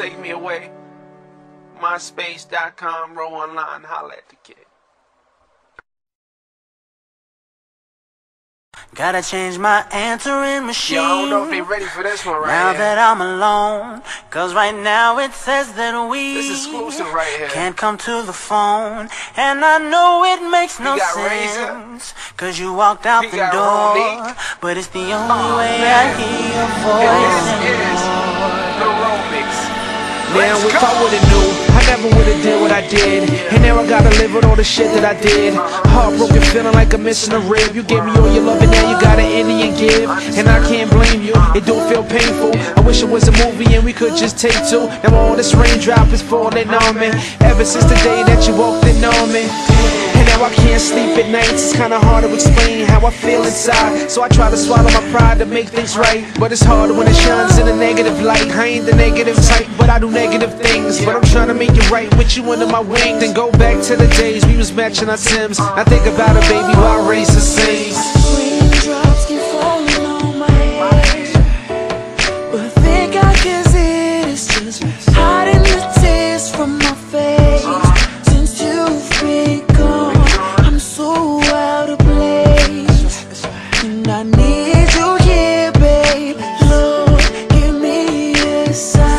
take me away. MySpace.com, row online, holla at the kid. Gotta change my answering machine. Yo, I don't know if they ready for this one right now here. that I'm alone. Cause right now it says that we This is exclusive right here. can't come to the phone. And I know it makes no got Razor. sense. Cause you walked out We the door. But it's the oh, only Oh, way man. I hear your voice. this is the remix. Now if. I would've knew, I never would've did what I did. And now I gotta live with all the shit that I did. Heartbroken feeling like I'm missing a rib. You gave me all your love and now you got an Indian give. And I can't blame you, it don't feel painful. I wish it was a movie and we could just take two. Now all this raindrop is falling on me. Ever since the day that you walked sleep at night It's kinda hard to explain how I feel inside. So I try to swallow my pride to make things right. But it's hard when it shines in a negative light. I ain't the negative type, but I do negative things. But I'm trying to make it right with you under my wing Then go back to the days we was matching our Sims. I think about a baby, while I raise the sings Just high So.